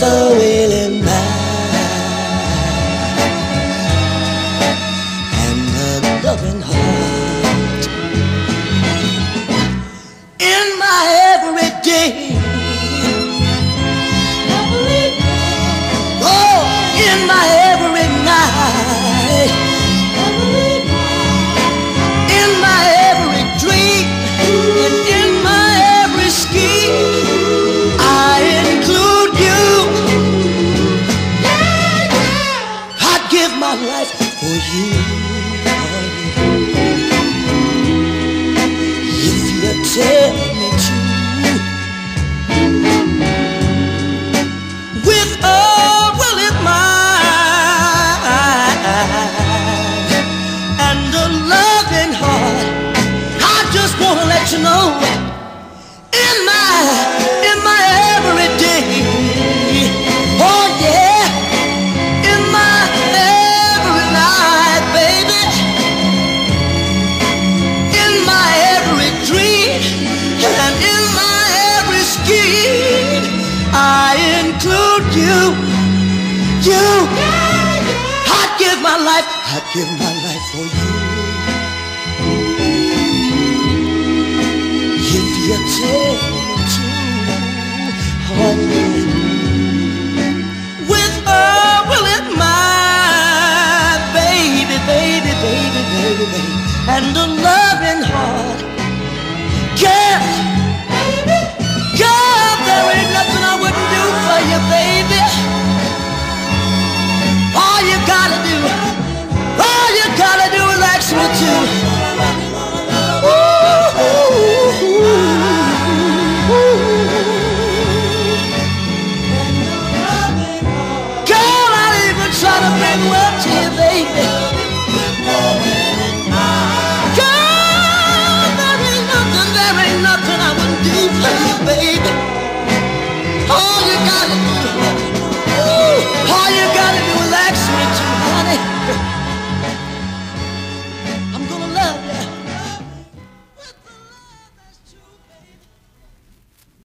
just a willing man and a loving heart. In my everyday, oh, in my everyday. you, you. I'd give my life, I'd give my life for you. If you take ain't nothing I wouldn't do for you, baby. All you gotta do.